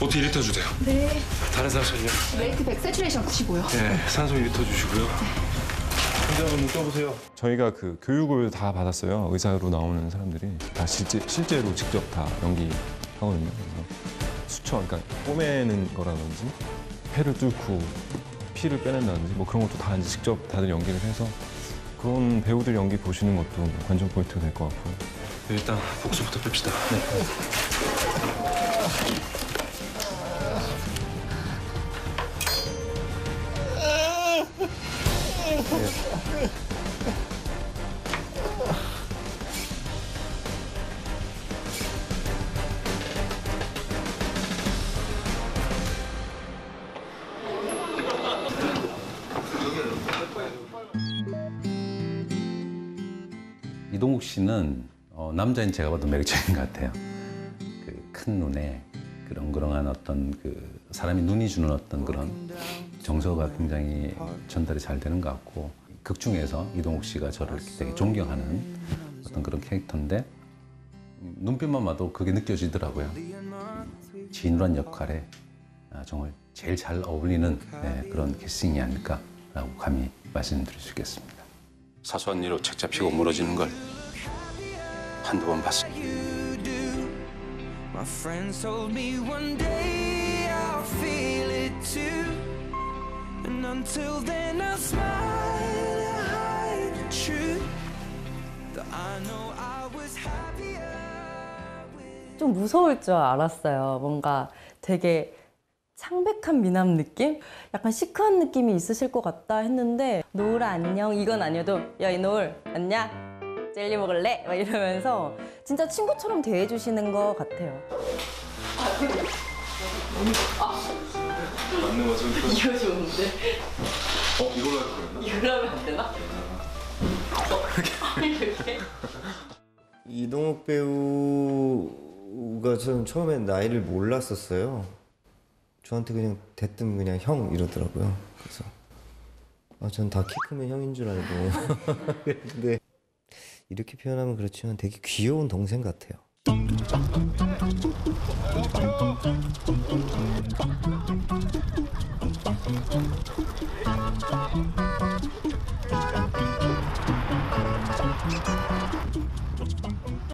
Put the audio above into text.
O2 2리터 주세요. 네. 다른 사람 전요. rate 100 saturation 95요. 네, 산소 2리터 주시고요. 환자분 눈 떠보세요. 저희가 그 교육을 다 받았어요. 의사로 나오는 사람들이 다 실제, 실제로 직접 다 연기하거든요. 그래서 수천, 그러니까 꼬매는 거라든지 폐를 뚫고 피를 빼낸다든지 뭐 그런 것도 다 이제 직접 다들 연기를 해서 그런 배우들 연기 보시는 것도 관전 포인트가 될 것 같고요. 네, 일단 복수부터 뺍시다. 이동욱 씨는 어, 남자인 제가 봐도 매력적인 것 같아요. 그 큰 눈에 그렁그렁한 어떤 그 사람이 눈이 주는 어떤 그런 정서가 굉장히 전달이 잘 되는 것 같고 극 중에서 이동욱 씨가 저를 되게 존경하는 어떤 그런 캐릭터인데 음, 눈빛만 봐도 그게 느껴지더라고요. 진우란 역할에 아, 정말 제일 잘 어울리는 네, 그런 캐스팅이 아닐까라고 감히 말씀드릴 수 있겠습니다. 사소한 일로 책 잡히고 무너지는 걸 한두 번 봤습니다. My friends told me one day I'll feel it too. And until then, I'll smile 좀 무서울 줄 알았어요. 뭔가 되게 창백한 미남 느낌? 약간 시크한 느낌이 있으실 것 같다 했는데 노을아 안녕 이건 아니어도 야 이 노을 안녕 젤리 먹을래? 막 이러면서 진짜 친구처럼 대해주시는 것 같아요. 맞는 거죠? 이거 좋은데? 어, 이걸로 할 거였나? 이걸로 하면 안 되나? 이렇게? 이동욱 배우 가 저는 처음에 나이를 몰랐었어요. 저한테 그냥 대뜸 그냥 형 이러더라고요. 그래서 아, 전 다 키 크면 형인 줄 알고. 근데 이렇게 표현하면 그렇지만 되게 귀여운 동생 같아요.